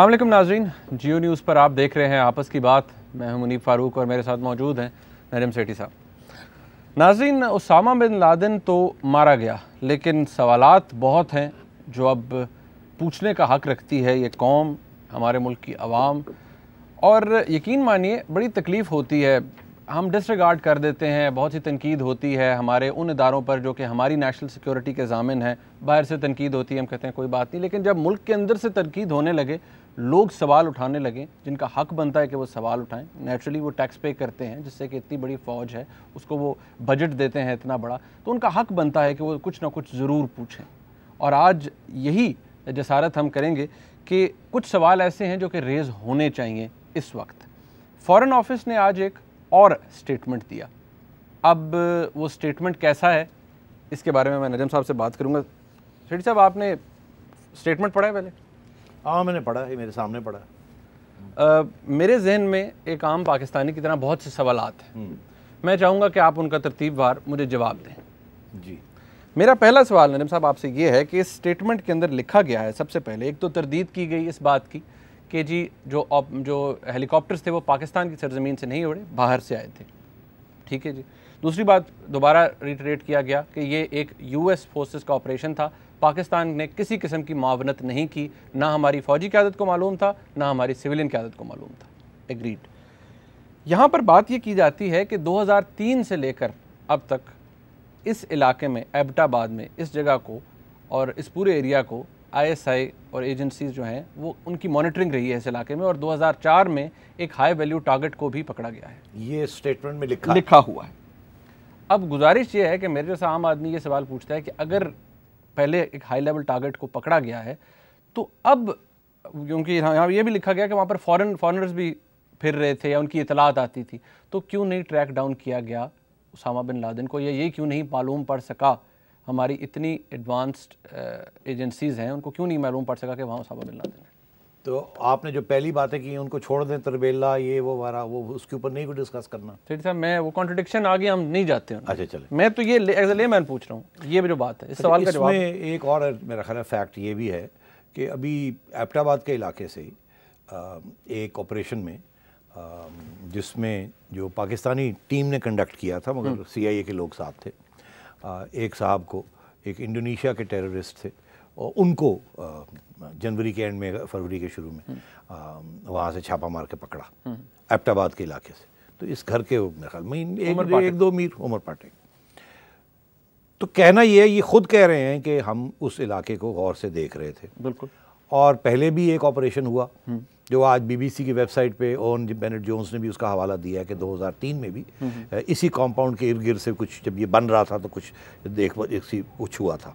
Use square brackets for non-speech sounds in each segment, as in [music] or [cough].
वालेकुम नाजरीन। जियो न्यूज़ पर आप देख रहे हैं आपस की बात। मैं हूँ मुनीब फ़ारूक और मेरे साथ मौजूद हैं नरम सेठी साहब। नाजरीन, उसामा बिन लादेन तो मारा गया, लेकिन सवालात बहुत हैं जो अब पूछने का हक रखती है ये कौम, हमारे मुल्क की आवाम और यकीन मानिए, बड़ी तकलीफ़ होती है हम डिसरिगार्ड कर देते हैं, बहुत सी तनकीद होती है हमारे उन इदारों पर जो कि हमारी नेशनल सिक्योरिटी के जामिन है। बाहर से तनकीद होती है, हम कहते हैं कोई बात नहीं, लेकिन जब मुल्क के अंदर से तनकीद होने लगे, लोग सवाल उठाने लगे, जिनका हक बनता है कि वो सवाल उठाएँ। नेचुरली वो टैक्स पे करते हैं, जिससे कि इतनी बड़ी फ़ौज है, उसको वो बजट देते हैं इतना बड़ा। तो उनका हक बनता है कि वो कुछ ना कुछ ज़रूर पूछें। और आज यही जसारत हम करेंगे कि कुछ सवाल ऐसे हैं जो कि रेज़ होने चाहिए इस वक्त। फ़ॉरन ऑफ़िस ने आज एक और स्टेटमेंट दिया। अब वो स्टेटमेंट कैसा है इसके बारे में मैं नजम साहब से बात करूँगा। शेठी साहब आपने स्टेटमेंट पढ़ा है पहले? हाँ मैंने पढ़ा है मेरे सामने पढ़ा है। मेरे जहन में एक आम पाकिस्तानी की तरह बहुत से सवाल हैं। हम्म। मैं चाहूँगा कि आप उनका तरतीब वार मुझे जवाब दें। जी। मेरा पहला सवाल नजम साहब आपसे ये है कि इस स्टेटमेंट के अंदर लिखा गया है सबसे पहले एक तो तरदीद की गई इस बात की कि जी जो जो हेलीकॉप्टर्स थे वो पाकिस्तान की सरजमीन से नहीं उड़े, बाहर से आए थे। ठीक है जी। दूसरी बात, दोबारा रिटरेट किया गया कि ये एक यूएस फोर्सेस का ऑपरेशन था। पाकिस्तान ने किसी किस्म की मावनत नहीं की। ना हमारी फ़ौजी क्यादत को मालूम था, ना हमारी सिविलियन क्यादत को मालूम था। एग्रीड यहाँ पर बात ये की जाती है कि 2003 से लेकर अब तक इस इलाके में, एबटाबाद में, इस जगह को और इस पूरे एरिया को आईएसआई और एजेंसीज जो हैं वो उनकी मॉनिटरिंग रही है इस इलाके में और 2004 में एक हाई वैल्यू टारगेट को भी पकड़ा गया है। ये स्टेटमेंट में लिखा लिखा हुआ है। अब गुजारिश ये है कि मेरे जैसा आम आदमी ये सवाल पूछता है कि अगर पहले एक हाई लेवल टारगेट को पकड़ा गया है तो अब क्योंकि यहाँ ये भी लिखा गया कि वहाँ पर फॉरन फॉरनर्स भी फिर रहे थे या उनकी इतलात आती थी तो क्यों नहीं ट्रैक डाउन किया गया उसामा बिन लादेन को? या ये क्यों नहीं मालूम पड़ सका हमारी इतनी एडवांस्ड एजेंसीज़ हैं उनको क्यों नहीं मालूम पड़ सका कि वहाँ उसामा बिन लादेन है? तो आपने जो पहली बातें की उनको छोड़ दें तरबेला ये वो वारा वो उसके ऊपर नहीं कोई डिस्कस करना। ठीक साहब मैं वो कॉन्ट्रडिक्शन आ गया हम नहीं जाते हैं। अच्छा चले। मैं तो ये एज ए ले मैन पूछ रहा हूँ ये भी जो बात है इस अच्छा, सवाल का जवाब। एक और मेरा ख्याल फैक्ट ये भी है कि अभी एबटाबाद के इलाके से एक ऑपरेशन में जिसमें जो पाकिस्तानी टीम ने कंडक्ट किया था मगर सी हम्म। के लोग साथ थे एक साहब को एक इंडोनेशिया के टेररिस्ट थे और उनको जनवरी के एंड में फरवरी के शुरू में हम्म। वहाँ से छापा मार के पकड़ा एबटाबाद हम्म। के इलाके से। तो इस घर के मेरे ख्याल में एक, एक दो मीर उमर पाटे तो कहना ये है ये खुद कह रहे हैं कि हम उस इलाके को गौर से देख रहे थे। बिल्कुल। और पहले भी एक ऑपरेशन हुआ हम्म। जो आज बीबीसी की वेबसाइट पे ओन बेनेट जोन्स ने भी उसका हवाला दिया है कि 2003 में भी इसी कंपाउंड के इर्द गिर्द से कुछ जब ये बन रहा था तो कुछ देख इसी कुछ हुआ था।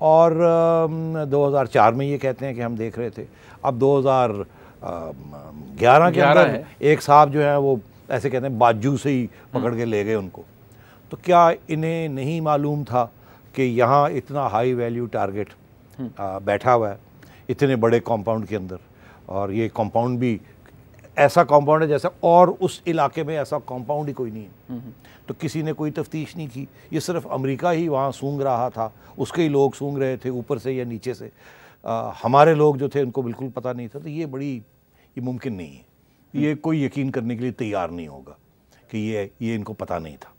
और आ, 2004 में ये कहते हैं कि हम देख रहे थे। अब 2011 के अंदर एक साहब जो है वो ऐसे कहते हैं बाजू से ही पकड़ के ले गए उनको। तो क्या इन्हें नहीं मालूम था कि यहाँ इतना हाई वैल्यू टारगेट बैठा हुआ है? इतने बड़े कॉम्पाउंड के अंदर। और ये कंपाउंड भी ऐसा कंपाउंड है जैसा और उस इलाके में ऐसा कॉम्पाउंड ही कोई नहीं है। तो किसी ने कोई तफ्तीश नहीं की। ये सिर्फ़ अमेरिका ही वहाँ सूंघ रहा था। उसके ही लोग सूंघ रहे थे ऊपर से या नीचे से। आ, हमारे लोग जो थे उनको बिल्कुल पता नहीं था। तो ये बड़ी ये मुमकिन नहीं है। ये कोई यकीन करने के लिए तैयार नहीं होगा कि ये ये इनको पता नहीं था।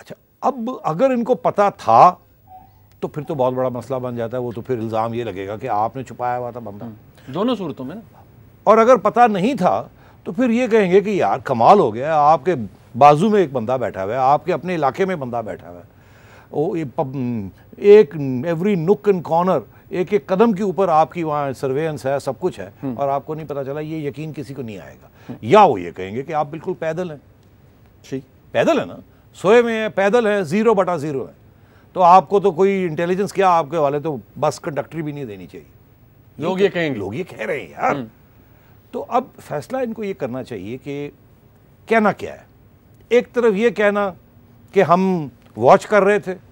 अच्छा अब अगर इनको पता था तो फिर तो बहुत बड़ा मसला बन जाता है वो तो फिर इल्ज़ाम ये लगेगा कि आपने छुपाया हुआ था बंदा। दोनों सूरतों में ना। और अगर पता नहीं था तो फिर ये कहेंगे कि यार कमाल हो गया आपके बाजू में एक बंदा बैठा हुआ है आपके अपने इलाके में बंदा बैठा हुआ है। वो एक एवरी नुक एंड कॉर्नर एक एक कदम के ऊपर आपकी वहाँ सर्वेलेंस है सब कुछ है। हम्म। और आपको नहीं पता चला ये यकीन किसी को नहीं आएगा। हम्म। या वो ये कहेंगे कि आप बिल्कुल पैदल हैं। ठीक पैदल है ना? सोए में है पैदल है ज़ीरो बटा ज़ीरो है। तो आपको तो कोई इंटेलिजेंस क्या आपके वाले तो बस कंडक्टर भी नहीं देनी चाहिए। लोग ये कहेंगे। लोग ये कह रहे हैं यार। हम्म। तो अब फैसला इनको ये करना चाहिए कि कहना क्या है? एक तरफ़ ये कहना कि हम वॉच कर रहे थे।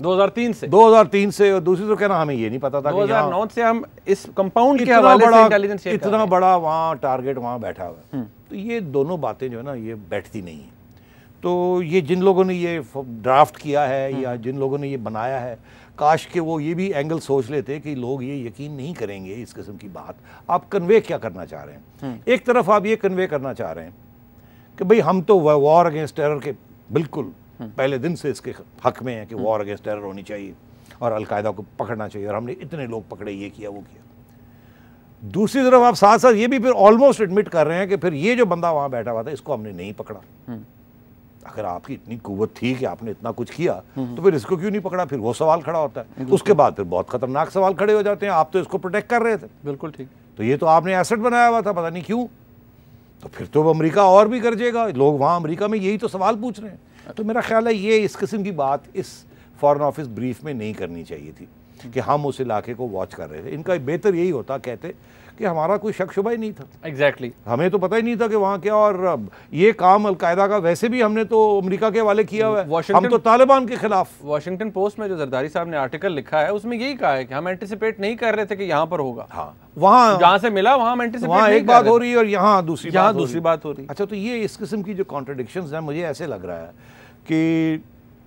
2003 से। 2003 से और दूसरी तरफ़ कहना हमें ये नहीं पता था 2009 से हम इस कंपाउंड के हवाले से इंटेलिजेंस इतना बड़ा वहाँ टारगेट वहाँ बैठा हुआ है। हम्म। तो ये दोनों बातें जो है ना ये बैठती नहीं है। तो ये जिन लोगों ने ये ड्राफ्ट किया है या हम्म। जिन लोगों ने ये बनाया है काश के वो ये भी एंगल सोच लेते कि लोग ये यकीन नहीं करेंगे इस किस्म की बात आप कन्वे क्या करना चाह रहे हैं हम्म। एक तरफ़ आप ये कन्वे करना चाह रहे हैं कि भाई हम तो वॉर अगेंस्ट टेरर के बिल्कुल हम्म। पहले दिन से इसके हक में है कि वॉर अगेंस्ट टेरर होनी चाहिए और अलकायदा को पकड़ना चाहिए और हमने इतने लोग पकड़े ये किया वो किया दूसरी तरफ़ आप साथ साथ ये भी फिर ऑलमोस्ट एडमिट कर रहे हैं कि फिर ये जो बंदा वहाँ बैठा हुआ था इसको हमने नहीं पकड़ा। अगर आपकी इतनी कुवत थी कि आपने इतना कुछ किया तो फिर इसको क्यों नहीं पकड़ा? फिर वो सवाल खड़ा होता है। उसके बाद फिर बहुत खतरनाक सवाल खड़े हो जाते हैं। आप तो इसको प्रोटेक्ट कर रहे थे। बिल्कुल ठीक। तो ये तो आपने एसेट बनाया हुआ था पता नहीं क्यों। तो फिर तो अमेरिका और भी कर जाएगा। लोग वहाँ अमेरिका में यही तो सवाल पूछ रहे हैं। तो मेरा ख्याल है ये इस किस्म की बात इस फॉरेन ऑफ़िस ब्रीफ में नहीं करनी चाहिए थी कि हम उस इलाके को वॉच कर रहे थे। इनका बेहतर यही होता कहते कि हमारा कोई शक शुबा ही नहीं था। Exactly exactly. हमें तो पता ही नहीं था कि वहाँ क्या और ये काम अलकायदा का वैसे भी हमने तो अमेरिका के वाले किया हुआ है। हम तो तालिबान के खिलाफ। वाशिंगटन पोस्ट में जो जरदारी साहब ने आर्टिकल लिखा है उसमें यही कहा है कि हम एंटिसिपेट नहीं कर रहे थे कि यहाँ पर होगा। हाँ वहाँ जहाँ से मिला वहाँ एंटिसिपेट वहाँ एक बात हो रही है और यहाँ दूसरी यहाँ बात हो दूसरी रही है। बात हो रही है। अच्छा तो ये इस किस्म की जो कॉन्ट्रडिक्शंस है मुझे ऐसे लग रहा है कि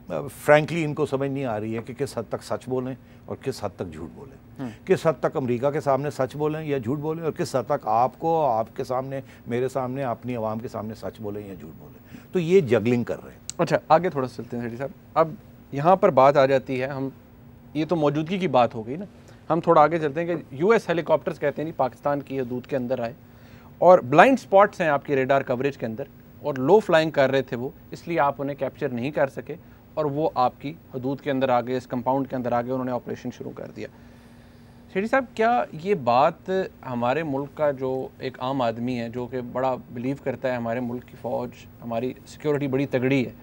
फ्रैंकली इनको समझ नहीं आ रही है कि किस हद तक सच बोलें और किस हद तक झूठ बोलें। हम्म। किस हद तक अमेरिका के सामने सच बोलें या झूठ बोलें और किस हद तक आपको आपके सामने मेरे सामने अपनी आवाम के सामने सच बोलें या झूठ बोलें। तो ये जगलिंग कर रहे हैं। अच्छा आगे थोड़ा सा चलते हैं सेठी साहब। अब यहाँ पर बात आ जाती है हम ये तो मौजूदगी की बात हो गई ना। हम थोड़ा आगे चलते हैं कि यूएस हेलीकॉप्टर्स कहते हैं पाकिस्तान की हदूद के अंदर आए। और ब्लाइंड स्पॉट्स हैं आपकी रेडार कवरेज के अंदर और लो फ्लाइंग कर रहे थे वो इसलिए आप उन्हें कैप्चर नहीं कर सके। और वो आपकी हदूद के अंदर आ गए, इस कंपाउंड के अंदर आ गए, उन्होंने ऑपरेशन शुरू कर दिया। शेठी साहब, क्या ये बात हमारे मुल्क का जो एक आम आदमी है, जो कि बड़ा बिलीव करता है हमारे मुल्क की फ़ौज, हमारी सिक्योरिटी बड़ी तगड़ी है,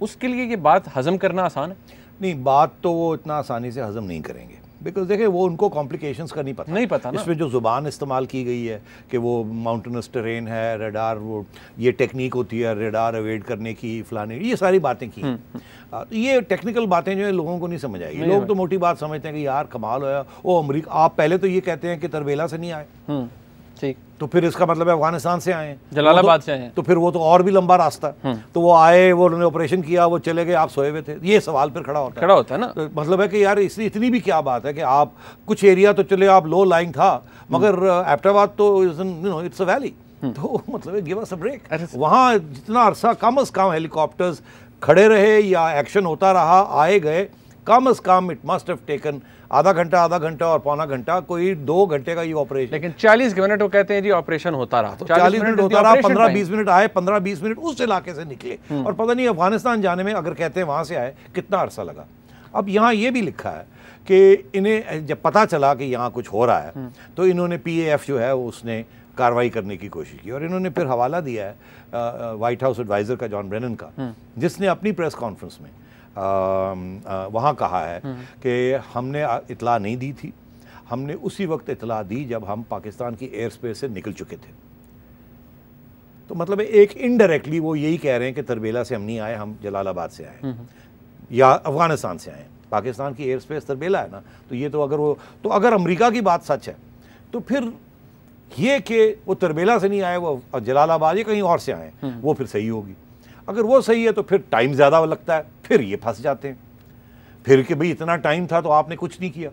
उसके लिए ये बात हज़म करना आसान है? नहीं, बात तो वो इतना आसानी से हजम नहीं करेंगे। बिकॉज़ देखिए वो उनको कॉम्प्लिकेशंस का नहीं पता। नहीं पता ना। इसमें जो ज़ुबान इस्तेमाल की गई है कि वो माउंटेनस ट्रेन है रेडार वो ये टेक्निक होती है रेडार अवेड करने की फलाने ये सारी बातें की। आ, तो ये टेक्निकल बातें जो है लोगों को नहीं समझ आएगी। हम्म, लोग तो मोटी बात समझते हैं कि यार कमाल होया। ओ अमरीका आप पहले तो ये कहते हैं कि तरबेला से नहीं आए। हम्म। ठीक। तो फिर इसका मतलब है अफ़गानिस्तान से आए। जलालाबाद वो से आए। तो फिर वो तो और भी लंबा रास्ता। है तो वो आए वो उन्होंने ऑपरेशन किया वो चले गए आप सोए हुए थे। ये सवाल फिर खड़ा होता है। खड़ा होता है ना। तो मतलब है कि यार इस इतनी भी क्या बात है कि आप कुछ एरिया तो चले आप लो लाइन था मगर एप्टाबाद तो नो इट्स अ वैली तो [laughs] मतलब गिव अस अ ब्रेक वहाँ जितना अरसा कम अज कम हेलीकॉप्टर्स खड़े रहे या एक्शन होता रहा आए गए कम अज कम इट मस्ट हैव टेकन आधा घंटा आधा घंटा और पौना घंटा कोई दो घंटे का ये ऑपरेशन लेकिन 40 मिनट वो कहते हैं जी ऑपरेशन होता रहा। तो 40 मिनट होता रहा पंद्रह बीस मिनट आए पंद्रह बीस मिनट उस इलाके से निकले। और पता नहीं अफ़गानिस्तान जाने में अगर कहते हैं वहाँ से आए कितना अरसा लगा। अब यहाँ ये भी लिखा है कि इन्हें जब पता चला कि यहाँ कुछ हो रहा है तो इन्होंने पीएएफ जो है उसने कार्रवाई करने की कोशिश की। और इन्होंने फिर हवाला दिया है वाइट हाउस एडवाइज़र का जॉन ब्रेनन का जिसने अपनी प्रेस कॉन्फ्रेंस में वहाँ कहा है कि हमने इतला नहीं दी थी। हमने उसी वक्त इतला दी जब हम पाकिस्तान की एयर स्पेस से निकल चुके थे। तो मतलब एक इनडायरेक्टली वो यही कह रहे हैं कि तरबेला से हम नहीं आए हम जलालाबाद से आए। या अफ़गानिस्तान से आए। पाकिस्तान की एयर स्पेस तरबेला है ना? तो ये तो अगर वो तो अगर अमेरिका की बात सच है तो फिर ये कि वो तरबेला से नहीं आए वो जलालाबाद या कहीं और से आए वो फिर सही होगी। अगर वो सही है तो फिर टाइम ज़्यादा लगता है फिर ये फंस जाते हैं। फिर कि भाई इतना टाइम था तो आपने कुछ नहीं किया।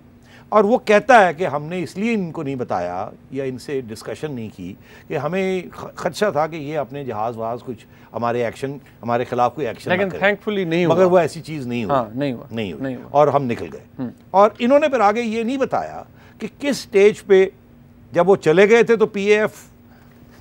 और वो कहता है कि हमने इसलिए इनको नहीं बताया या इनसे डिस्कशन नहीं की कि हमें खदशा था कि ये अपने जहाज़ वहाज कुछ हमारे एक्शन हमारे खिलाफ कोई एक्शन लेकिन थैंकफुली नहीं हुआ। मगर वो ऐसी चीज़ नहीं हुई। हाँ, नहीं हुआ। नहीं हुई। नहीं हुआ। और हम निकल गए। और इन्होंने फिर आगे ये नहीं बताया कि किस स्टेज पे जब वो चले गए थे तो पीएएफ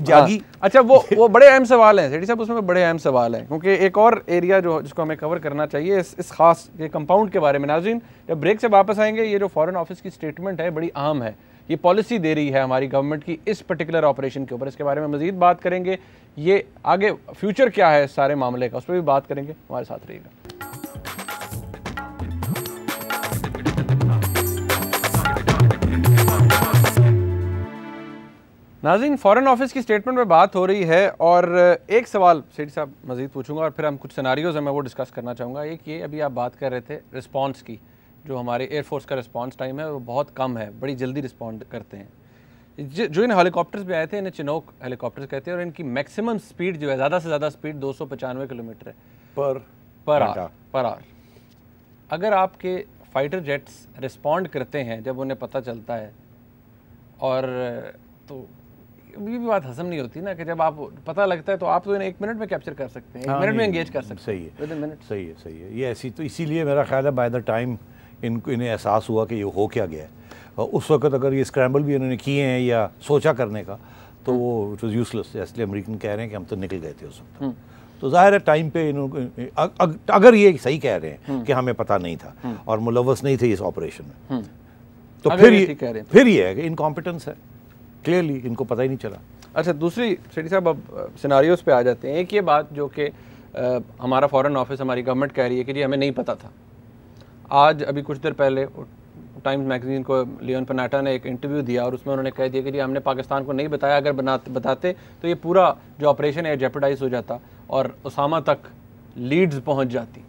जागी। हाँ, अच्छा वो वो बड़े अहम सवाल हैं। सेठी साहब उसमें बड़े अहम सवाल हैं क्योंकि एक और एरिया जो जिसको हमें कवर करना चाहिए इस इस खास ये कंपाउंड के बारे में। नाजीन जब ब्रेक से वापस आएँगे ये जो फॉरेन ऑफ़िस की स्टेटमेंट है बड़ी अहम है। ये पॉलिसी दे रही है हमारी गवर्नमेंट की इस पर्टिकुलर ऑपरेशन के ऊपर। इसके बारे में मजीद बात करेंगे। ये आगे फ्यूचर क्या है सारे मामले का उस पर भी बात करेंगे। हमारे साथ रहिएगा। नाजिन फॉरेन ऑफ़िस की स्टेटमेंट में बात हो रही है और एक सवाल सेठ साहब मजीद पूछूँगा और फिर हम कुछ सिनारियोज हैं मैं वो डिस्कस करना चाहूँगा। एक ये अभी आप बात कर रहे थे रिस्पांस की जो हमारे एयरफोर्स का रिस्पांस टाइम है वो बहुत कम है बड़ी जल्दी रिस्पॉन्ड करते हैं। ज- इन हेलीकॉप्टर्स भी आए थे इन्हें चिनोक हेलीकॉप्टर्स कहते हैं और इनकी मैक्सिमम स्पीड जो है ज़्यादा से ज़्यादा स्पीड दो किलोमीटर है। पर पर। आवर पर आवर अगर आपके फाइटर जेट्स रिस्पॉन्ड करते हैं जब उन्हें पता चलता है और तो ये भी बात हसम नहीं होती ना कि जब आप पता लगता है तो आप तो इन्हें एक मिनट में कैप्चर कर सकते हैं एक हाँ, मिनट में एंगेज कर सकते हैं। सही है। मिनट सही है सही है। ये ऐसी तो इसीलिए मेरा ख्याल है बाय द टाइम इनको इन्हें एहसास हुआ कि ये हो क्या गया है। और उस वक्त अगर ये स्क्रैम्बल भी इन्होंने किए हैं या सोचा करने का तो वो इट वॉज़ यूजलेस इसलिए अमरीकन कह रहे हैं कि हम तो निकल गए थे उस वक्त। हम्म। तो ज़ाहिर है टाइम पे इन्होंने अग- अगर ये सही कह रहे हम्म। हैं कि हमें पता नहीं था और मुलवस नहीं थे इस ऑपरेशन में तो फिर ये ये कह रहे हैं। फिर ये है कि इनकॉम्पिटेंस है। क्लियरली इनको पता ही नहीं चला। अच्छा दूसरी सेठी साहब, अब सिनारियोस पे आ जाते हैं। एक ये बात जो कि हमारा फॉरेन ऑफ़िस हमारी गवर्नमेंट कह रही है कि जी, हमें नहीं पता था। आज, अभी कुछ देर पहले टाइम्स मैगजीन को लियोन पनाटा ने एक इंटरव्यू दिया और उसमें उन्होंने कह दिया कि जी, हमने पाकिस्तान को नहीं बताया, अगर बना बताते तो ये पूरा जो ऑपरेशन है जेपडाइज हो जाता और उसामा तक लीड्स पहुँच जाती।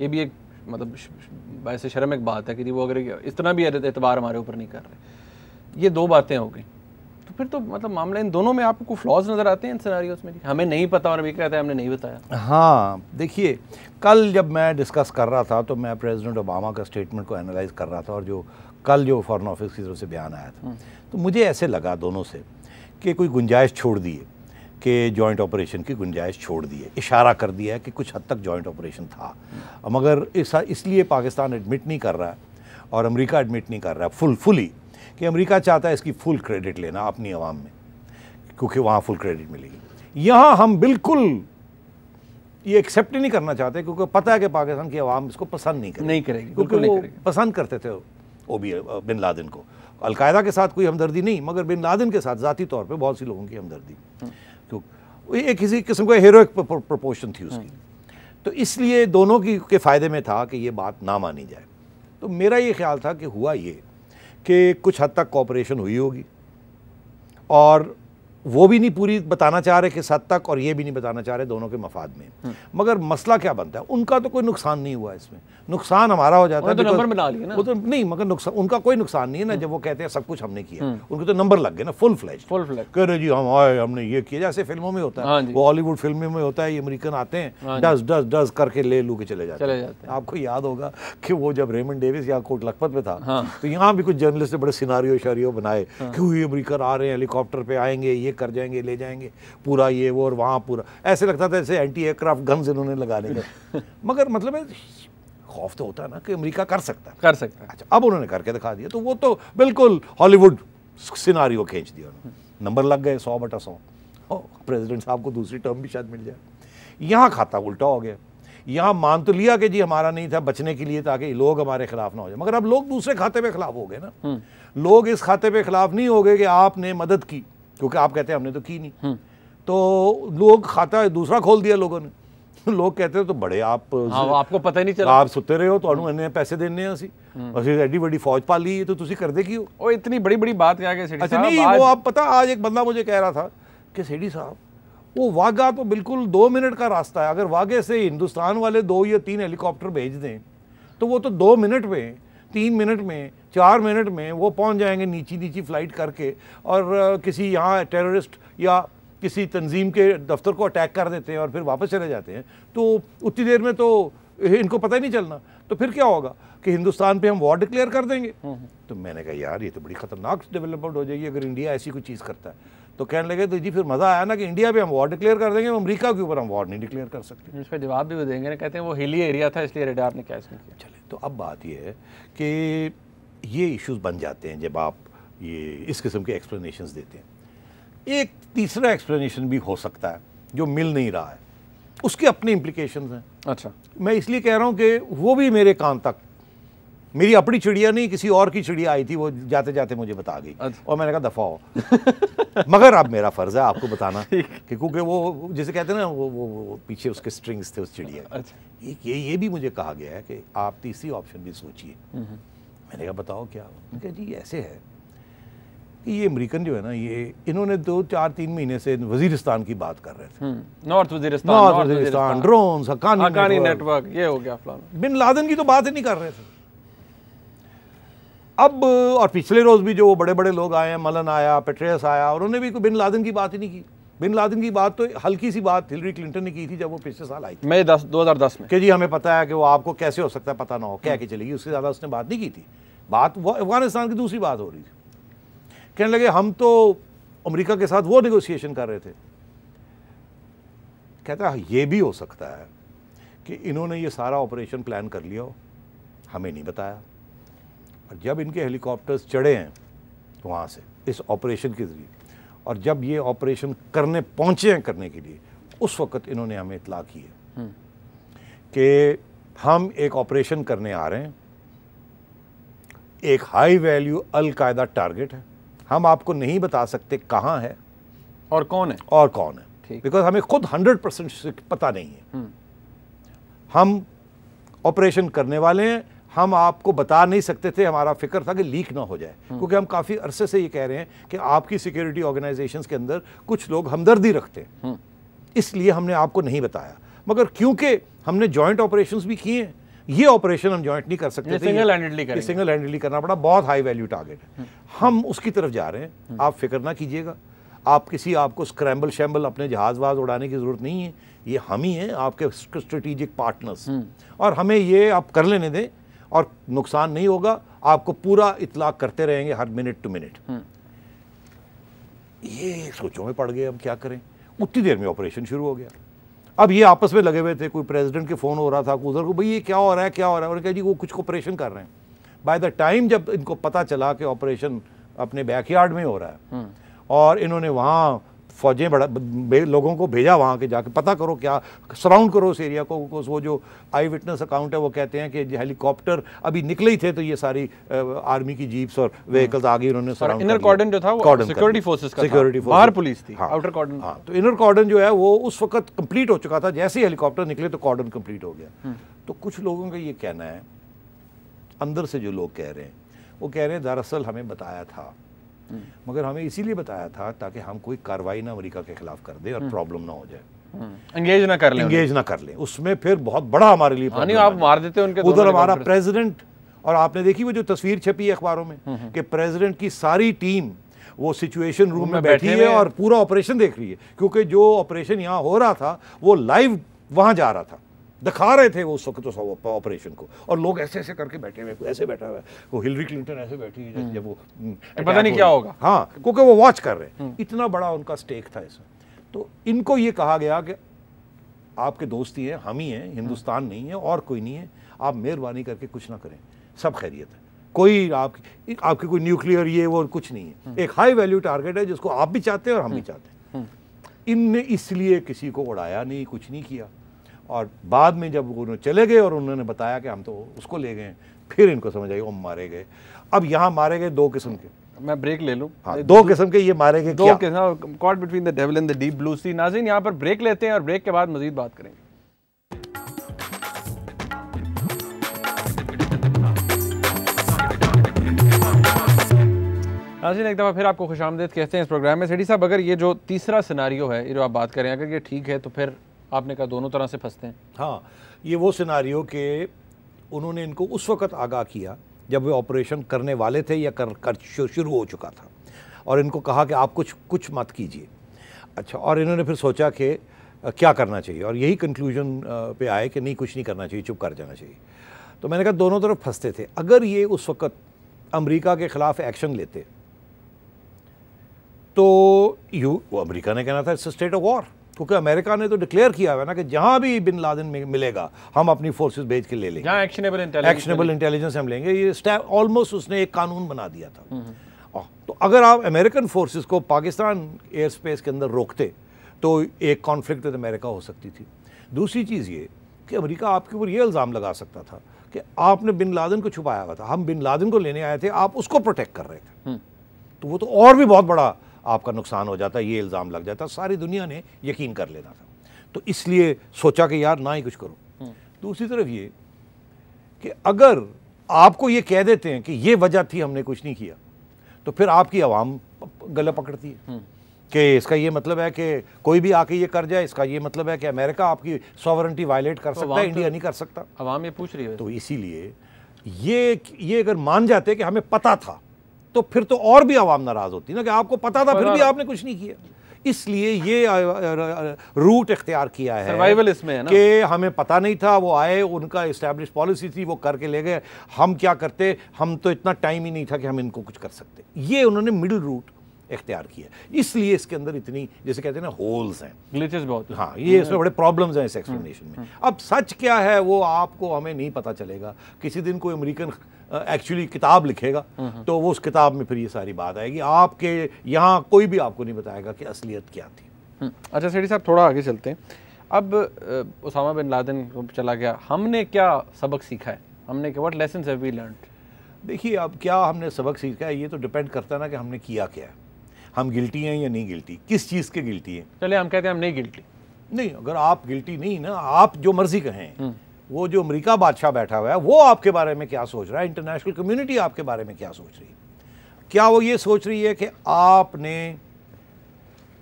ये भी एक मतलब वैसे शर्म एक बात है कि जी, वो अगर इतना भी एतबार हमारे ऊपर नहीं कर रहे। ये दो बातें हो गई। तो फिर तो मतलब मामला इन दोनों में आपको फ्लॉज नज़र आते हैं इन सिनारियोस में हमें नहीं पता और अभी कहते हैं हमने नहीं बताया। हाँ देखिए कल जब मैं डिस्कस कर रहा था तो मैं प्रेसिडेंट ओबामा का स्टेटमेंट को एनालाइज कर रहा था और जो कल जो फॉरेन ऑफ़िस की तरफ़ से बयान आया था। तो मुझे ऐसे लगा दोनों से कि कोई गुंजाइश छोड़ दी है कि जॉइंट ऑपरेशन की गुंजाइश छोड़ दी है। इशारा कर दिया है कि कुछ हद तक जॉइंट ऑपरेशन था। मगर इस इसलिए पाकिस्तान एडमिट नहीं कर रहा है और अमेरिका एडमिट नहीं कर रहा है फुल फुली कि अमेरिका चाहता है इसकी फुल क्रेडिट लेना अपनी आवाम में क्योंकि वहाँ फुल क्रेडिट मिलेगी। यहाँ हम बिल्कुल ये एक्सेप्ट ही नहीं करना चाहते क्योंकि पता है कि पाकिस्तान की आवाम इसको पसंद नहीं करेगी। नहीं करेगी क्योंकि नहीं वो करेगी। पसंद करते थे वो भी बिन लादेन को। अलकायदा के साथ कोई हमदर्दी नहीं मगर बिन लादेन के साथ ज़ाती तौर पर बहुत सी लोगों की हमदर्दी। तो एक किसी किस्म का हीरोइक प्रपोर्शन थी उसकी। तो इसलिए दोनों की के फ़ायदे में था कि ये बात ना मानी जाए। तो मेरा ये ख्याल था कि हुआ ये कि कुछ हद तक कॉपरेशन हुई होगी। और वो भी नहीं पूरी बताना चाह रहे किस हद तक और ये भी नहीं बताना चाह रहे दोनों के मफाद में। मगर मसला क्या बनता है? उनका तो कोई नुकसान नहीं हुआ इसमें। नुकसान हमारा हो जाता है तो नंबर बना लिए ना। वो तो नहीं मगर नुकसान उनका कोई नुकसान नहीं है ना जब वो कहते हैं सब कुछ हमने किया। उनको तो नंबर लग गए ना फुल फ्लैश फुल फ्लैग कह रहे जी हम आए हमने ये किया। जैसे फ़िल्मों में होता हाँ। है वो हॉलीवुड फ़िल्मों में होता है ये अमेरिकन आते हाँ हैं डस डस डस करके ले लू के चले जाते हैं। आपको याद होगा कि वो जब रेमन डेविस यहाँ कोट लखपत में था हाँ। तो यहाँ भी कुछ जर्नलिस्ट ने बड़े सिनारियो शारियो बनाए कि ये अमेरिकन आ रहे हैं हेलीकॉप्टर पे आएँगे ये कर जाएँगे ले जाएँगे पूरा ये वो और वहाँ पूरा। ऐसे लगता था जैसे एंटी एयरक्राफ्ट गन्स इन्होंने लगाने का [laughs] मगर मतलब है खौफ तो होता है ना कि अमेरिका कर सकता है। कर सकता है। अच्छा अब उन्होंने करके दिखा दिया तो वो तो बिल्कुल हॉलीवुड सिनारियो खींच दिया उन्होंने। नंबर लग गए सौ बटा सौ। प्रेसिडेंट साहब को दूसरी टर्म भी शायद मिल जाए। यहाँ खाता उल्टा हो गया। यहाँ मान तो लिया कि जी हमारा नहीं था बचने के लिए ताकि लोग हमारे खिलाफ ना हो जाए। मगर अब लोग दूसरे खाते पे खिलाफ हो गए ना। लोग इस खाते पे खिलाफ नहीं हो गए कि आपने मदद की। क्योंकि आप कहते हैं हमने तो की नहीं तो लोग खाता दूसरा खोल दिया लोगों ने [laughs] लोग कहते हैं तो बड़े आप हाँ वो आपको पता ही नहीं चला ਆਪ ਸੁੱਤੇ ਰਹੇ ਹੋ ਤੁਹਾਨੂੰ ਇੰਨੇ ਪੈਸੇ ਦਿੰਨੇ ਆ ਅਸੀਂ ਅਸੀਂ ਐਡੀ ਵੱਡੀ ਫੌਜ ਪਾਲੀ ਹੈ तो ਤੁਸੀਂ ਕਰਦੇ ਕੀ ਹੋ वो इतनी बड़ी बड़ी बात क्या कि सेठी अच्छा साहब नहीं आज वो आप पता आज एक बंदा मुझे कह रहा था कि सेठी साहब वो वाघा तो बिल्कुल दो मिनट का रास्ता है अगर वाघे से हिंदुस्तान वाले दो या तीन हेलीकॉप्टर भेज दें तो वो तो दो मिनट में तीन मिनट में चार मिनट में वो पहुँच जाएँगे नीची नीची फ़्लाइट करके और किसी यहाँ टेररिस्ट या किसी तंजीम के दफ्तर को अटैक कर देते हैं और फिर वापस चले जाते हैं। तो उतनी देर में तो इनको पता ही नहीं चलना। तो फिर क्या होगा कि हिंदुस्तान पे हम वॉर डिक्लेयर कर देंगे। तो मैंने कहा यार ये तो बड़ी खतरनाक डेवलपमेंट हो जाएगी अगर इंडिया ऐसी कोई चीज़ करता है। तो कहने लगे तो जी फिर मज़ा आया ना कि इंडिया पे हम वॉर डिक्लेयर कर देंगे अमेरिका के ऊपर हम वॉर नहीं डिक्लेयर कर सकते। इस पर जवाब भी वो देंगे ना कहते हैं वो हिली एरिया था इसलिए रेडार ने नहीं चले तो अब बात यह है कि ये इश्यूज़ बन जाते हैं जब आप ये इस किस्म के एक्सप्लेनेशन देते हैं। एक तीसरा एक्सप्लेनेशन भी हो सकता है जो मिल नहीं रहा है। उसके अपने इम्प्लीकेशन हैं। अच्छा। मैं इसलिए कह रहा हूँ कि वो भी मेरे कान तक मेरी अपनी चिड़िया नहीं किसी और की चिड़िया आई थी वो जाते जाते मुझे बता गई। अच्छा। और मैंने कहा दफ़ा हो। [laughs] मगर अब मेरा फ़र्ज़ है आपको बताना [laughs] कि क्योंकि वो जिसे कहते हैं ना वो, वो, वो पीछे उसके स्ट्रिंग्स थे उस चिड़िया अच्छा। ये ये भी मुझे कहा गया है कि आप तीसरी ऑप्शन भी सोचिए। मैंने कहा बताओ क्या? कहा जी ऐसे है कि ये अमेरिकन जो है ना ये इन्होंने दो चार तीन महीने से वजीरिस्तान की बात कर रहे थे। हम्म North Waziristan North Waziristan drone Haqqani Haqqani network ये हो गया फलाना। बिन लादेन की तो बात ही नहीं कर रहे थे। अब और पिछले रोज भी जो बड़े बड़े लोग आए हैं मलन आया पेट्रेस आया और उन्होंने भी कोई बिन लादेन की बात ही नहीं की। बिन लादेन की बात तो हल्की सी बात हिलरी क्लिंटन ने की थी जब वो पिछले साल आई मई दस दो हज़ार दस में। कि जी हमें पता है कि वो आपको कैसे हो सकता है पता ना हो कह के चलेगी उससे ज़्यादा उसने बात नहीं की थी। बात वो अफ़गानिस्तान की दूसरी बात हो रही थी। कहने लगे हम तो अमेरिका के साथ वो नेगोशिएशन कर रहे थे। कहता है ये भी हो सकता है कि इन्होंने ये सारा ऑपरेशन प्लान कर लिया हो। हमें नहीं बताया। और जब इनके हेलीकॉप्टर्स चढ़े हैं वहाँ से इस ऑपरेशन के ज़रिए और जब ये ऑपरेशन करने पहुँचे हैं करने के लिए उस वक्त इन्होंने हमें इतला की है कि हम एक ऑपरेशन करने आ रहे हैं। एक हाई वैल्यू अलकायदा टारगेट है। हम आपको नहीं बता सकते कहाँ है और कौन है? और कौन है। बिकॉज़ हमें खुद हंड्रेड परसेंट पता नहीं है। हम ऑपरेशन करने वाले हैं हम आपको बता नहीं सकते थे हमारा फ़िक्र था कि लीक ना हो जाए। क्योंकि हम काफ़ी अरसे से ये कह रहे हैं कि आपकी सिक्योरिटी ऑर्गेनाइजेशंस के अंदर कुछ लोग हमदर्दी रखते हैं। इसलिए हमने आपको नहीं बताया। मगर क्योंकि हमने जॉइंट ऑपरेशंस भी किए हैं ये ऑपरेशन हम जॉइंट नहीं कर सकते सिंगल थे single-handedly सिंगल हैंडली करना पड़ा बहुत हाई वैल्यू टारगेट है। हम उसकी तरफ़ जा रहे हैं। आप फ़िक्र ना कीजिएगा। आप किसी आपको स्क्रैम्बल शैम्बल अपने जहाज़ वहाज उड़ाने की ज़रूरत नहीं है। ये हम ही हैं आपके स्ट्रेटेजिक पार्टनर्स और हमें ये आप कर लेने दें और नुकसान नहीं होगा आपको पूरा इतलाक करते रहेंगे हर मिनट टू मिनट। ये सोचों में पड़ गए अब क्या करें? उतनी देर में ऑपरेशन शुरू हो गया। अब ये आपस में लगे हुए थे कोई प्रेसिडेंट के फ़ोन हो रहा था उधर को भाई ये क्या हो रहा है क्या हो रहा है? उन्होंने कहा जी वो कुछ ऑपरेशन कर रहे हैं। बाय द टाइम जब इनको पता चला कि ऑपरेशन अपने बैकयार्ड में हो रहा है और इन्होंने वहाँ फौजें बड़ा बे- लोगों को भेजा वहाँ के जाके। पता करो क्या सराउंड करो उस एरिया को को- वो जो आई विटनेस अकाउंट है वो कहते हैं कि हेलीकॉप्टर अभी निकले ही थे तो ये सारी आर्मी की जीप्स और व्हीकल्स आगे उन्होंने इनर कॉर्डन जो था वो सिक्योरिटी फोर्सेस का सिक्योरिटी था बाहर पुलिस थी हाँ। आउटर कॉर्डन हाँ तो इनर कॉर्डन जो है वो उस वक्त कंप्लीट हो चुका था। जैसे ही हेलीकॉप्टर निकले तो कॉर्डन कंप्लीट हो गया। तो कुछ लोगों का ये कहना है अंदर से जो लोग कह रहे हैं वो कह रहे हैं दरअसल हमें बताया था मगर हमें इसीलिए बताया था ताकि हम कोई कार्रवाई ना अमेरिका के खिलाफ कर दे और प्रॉब्लम ना हो जाए। एंगेज ना कर लें उन्हें। ना कर लें। उसमें फिर बहुत बड़ा हमारे लिए हाँ नहीं आप मार देते उनके उधर हमारा। प्रेसिडेंट और आपने देखी वो जो तस्वीर छपी है अखबारों में कि प्रेसिडेंट की सारी टीम वो सिचुएशन रूम में बैठी है और पूरा ऑपरेशन देख रही है। क्योंकि जो ऑपरेशन यहाँ हो रहा था वो लाइव वहाँ जा रहा था। दिखा रहे थे वो उस वक्त उस ऑपरेशन को। और लोग ऐसे ऐसे करके बैठे हुए ऐसे बैठा हुआ है वो हिलरी क्लिंटन ऐसे बैठी है जब वो हम्म, पता नहीं क्या होगा। हाँ क्योंकि वो वॉच कर रहे हैं। इतना बड़ा उनका स्टेक था इसमें तो इनको ये कहा गया कि आपके दोस्त ही हैं हम ही हैं हिंदुस्तान नहीं है और कोई नहीं है आप मेहरबानी करके कुछ ना करें। सब खैरियत है। कोई आप आपकी कोई न्यूक्लियर ये वो कुछ नहीं है। एक हाई वैल्यू टारगेट है जिसको आप भी चाहते हैं और हम भी चाहते हैं। इनने इसलिए किसी को उड़ाया नहीं कुछ नहीं किया। और बाद में जब उन्होंने चले गए और उन्होंने बताया कि हम तो उसको ले गए फिर इनको समझ आई वो मारे गए। अब यहाँ मारे गए दो किस्म के। मैं ब्रेक ले लूँ? हाँ दो किस्म के ये मारे गए दो क्या? के साथ caught between the devil and the deep blue sea नाज़रीन यहाँ पर ब्रेक लेते हैं और ब्रेक के बाद मजीद बात करेंगे। नाज़रीन एक दफ़ा फिर आपको खुश आमदेद कहते हैं इस प्रोग्राम में। सेठी साहब अगर ये जो तीसरा सिनारियो है ये जो आप बात करें अगर ये ठीक है तो फिर आपने कहा दोनों तरह से फंसते हैं। हाँ ये वो सिनारियो कि उन्होंने इनको उस वक्त आगाह किया जब वे ऑपरेशन करने वाले थे या कर, कर शुरू हो चुका था। और इनको कहा कि आप कुछ कुछ मत कीजिए। अच्छा और इन्होंने फिर सोचा कि क्या करना चाहिए? और यही कंक्लूजन पे आए कि नहीं कुछ नहीं करना चाहिए चुप कर जाना चाहिए। तो मैंने कहा दोनों तरफ़ फंसते थे। अगर ये उस वक्त अमेरिका के ख़िलाफ़ एक्शन लेते तो यू अमेरिका ने कहना था इट्स स्टेट ऑफ़ वॉर क्योंकि अमेरिका ने तो डिक्लेयर किया हुआ है ना कि जहाँ भी बिन लादेन मिलेगा हम अपनी फोर्सेस भेज के ले लेंगे। एक्शनेबल इंटेलिजेंस एक्शनेबल इंटेलिजेंस हम लेंगे। ये ऑलमोस्ट उसने एक कानून बना दिया था। तो अगर आप अमेरिकन फोर्सेस को पाकिस्तान एयर स्पेस के अंदर रोकते तो एक कॉन्फ्लिक्ट विद अमेरिका हो सकती थी। दूसरी चीज़ ये कि अमेरिका आपके ऊपर ये इल्ज़ाम लगा सकता था कि आपने बिन लादेन को छुपाया हुआ था। हम बिन लादेन को लेने आए थे आप उसको प्रोटेक्ट कर रहे थे। तो वो तो और भी बहुत बड़ा आपका नुकसान हो जाता ये इल्ज़ाम लग जाता सारी दुनिया ने यकीन कर लेना था। तो इसलिए सोचा कि यार ना ही कुछ करो। दूसरी तरफ़ ये कि अगर आपको ये कह देते हैं कि ये वजह थी हमने कुछ नहीं किया तो फिर आपकी आवाम गले पकड़ती है। कि इसका ये मतलब है कि कोई भी आके ये कर जाए इसका ये मतलब है कि अमेरिका आपकी सॉवरेंटी वायलेट कर सकता है तो- इंडिया नहीं कर सकता। आवाम ये पूछ रही है। तो इसीलिए ये ये अगर मान जाते कि हमें पता था तो फिर तो और भी आवाम नाराज़ होती ना कि आपको पता था फिर भी आपने कुछ नहीं किया। इसलिए ये रूट इख्तियार किया है सर्वाइवल इसमें है ना। कि हमें पता नहीं था वो आए उनका इस्टेब्लिश पॉलिसी थी वो करके ले गए। हम क्या करते? हम तो इतना टाइम ही नहीं था कि हम इनको कुछ कर सकते। ये उन्होंने मिडिल रूट इख्तियार किया। इसलिए इसके अंदर इतनी जैसे कहते हैं ना होल्स हैं। ग्लिचेस बहुत हाँ। ये इसमें बड़े प्रॉब्लम्स हैं इस एक्सप्लेनेशन में। अब सच क्या है वो आपको हमें नहीं पता चलेगा। किसी दिन कोई अमेरिकन एक्चुअली किताब लिखेगा तो वो उस किताब में फिर ये सारी बात आएगी। आपके यहाँ कोई भी आपको नहीं बताएगा कि असलियत क्या थी। हम्म, अच्छा सेठी साहब थोड़ा आगे चलते हैं। अब उसामा बिन लादेन चला गया। हमने क्या सबक सीखा है? हमने क्या what lesson have we learn देखिए अब क्या हमने सबक सीखा है ये तो डिपेंड करता है ना कि हमने किया क्या है। हम गिल्टी हैं या नहीं गिल्टी किस चीज़ के गिल्टी हैं? चले हम कहते हैं हम नहीं गिल्टी नहीं अगर आप गिल्टी नहीं ना आप जो मर्ज़ी कहें। हम्म। वो जो अमेरिका बादशाह बैठा हुआ है, वो आपके बारे में क्या सोच रहा है? इंटरनेशनल कम्युनिटी आपके बारे में क्या सोच रही है? क्या वो ये सोच रही है कि आपने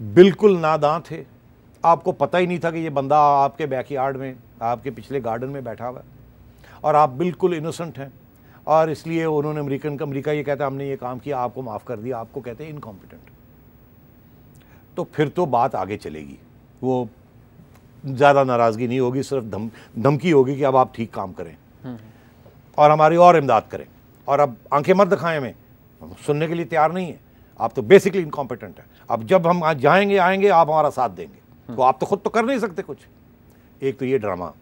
बिल्कुल नादां थे? आपको पता ही नहीं था कि ये बंदा आपके बैकयार्ड में, आपके पिछले गार्डन में बैठा हुआ है। और आप बिल्कुल इनोसेंट हैं। और इसलिए उन्होंने अमेरिकन का, अमरीका ये कहता हमने ये काम किया, आपको माफ़ कर दिया, आपको कहते हैं इनकॉम्पिटेंट तो फिर तो बात आगे चलेगी। वो ज़्यादा नाराज़गी नहीं होगी, सिर्फ़ धम, धमकी होगी कि अब आप ठीक काम करें। और हमारी और इमदाद करें। और अब आँखें मत दिखाएँ हमें। सुनने के लिए तैयार नहीं है। आप तो बेसिकली इनकॉम्पिटेंट हैं। अब जब हम आज जाएँगे, आएँगे, आप हमारा साथ देंगे। तो आप तो खुद तो कर नहीं सकते कुछ। एक तो ये ड्रामा